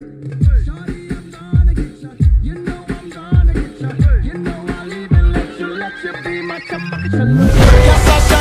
Yes, I'm Hey.